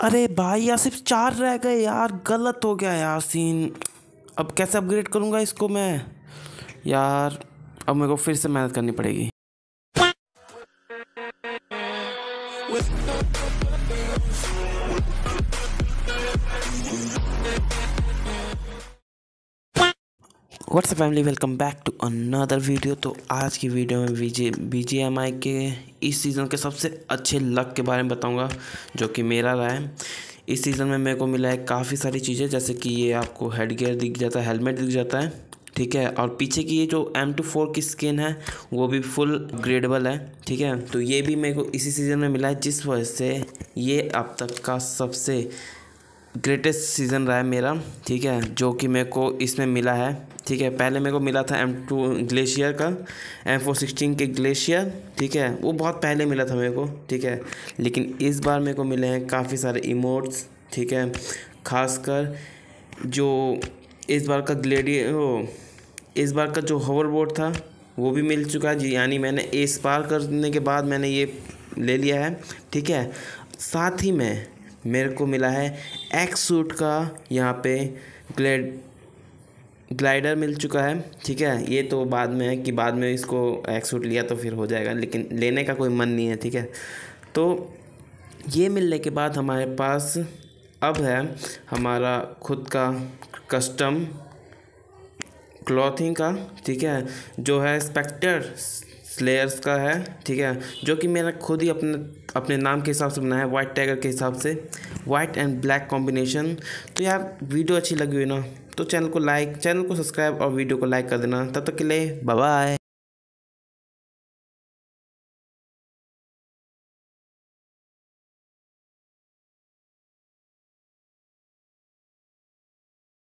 अरे भाई यार सिर्फ़ चार रह गए यार। गलत हो गया यार सीन अब कैसे अपग्रेड करूँगा इसको मैं? यार, अब मेरे को फिर से मेहनत करनी पड़ेगी। What's family welcome back to another video तो आज की वीडियो में बीजे बी जी एम आई के इस सीज़न के सबसे अच्छे लक के बारे में बताऊँगा, जो कि मेरा रहा है। इस सीज़न में मेरे को मिला है काफ़ी सारी चीज़ें, जैसे कि ये आपको हेड गियर दिख जाता है हेलमेट दिख जाता है, ठीक है? और पीछे की ये जो एम टू फोर की स्किन है, वो भी फुल ग्रेडेबल है, ठीक है? तो ये भी मेरे को इसी सीज़न में मिला है, जिस वजह से ये अब तक का सबसे ग्रेटेस्ट सीज़न रहा है मेरा, ठीक है, जो कि मेरे को इसमें मिला है, ठीक है। पहले मेरे को मिला था एम टू ग्लेशियर का एम फोर सिक्सटीन के ग्लेशियर, ठीक है, वो बहुत पहले मिला था मेरे को, ठीक है। लेकिन इस बार मेरे को मिले हैं काफ़ी सारे इमोट्स ठीक है, खासकर जो इस बार का ग्लेडी वो इस बार का जो होवर बोर्ड था, वो भी मिल चुका है। जी, यानी मैंने एस पार करने के बाद मैंने ये ले लिया है, ठीक है। साथ ही में मेरे को मिला है। एक्स सूट का यहाँ पे ग्लेड ग्लाइडर मिल चुका है, ठीक है? ये तो बाद में है कि बाद में इसको एक्स सूट लिया तो फिर हो जाएगा, लेकिन लेने का कोई मन नहीं है, ठीक है? तो ये मिलने के बाद हमारे पास अब है हमारा खुद का कस्टम क्लॉथिंग का, ठीक है? जो है स्पेक्टर स्लेयर्स का है, ठीक है? जो कि मैंने खुद ही अपने अपने नाम के हिसाब से बनाया है वाइट टाइगर के हिसाब से। वाइट एंड ब्लैक कॉम्बिनेशन तो यार वीडियो अच्छी लगी हुई ना तो चैनल को लाइक चैनल को सब्सक्राइब और वीडियो को लाइक कर देना। तब तक के लिए बाय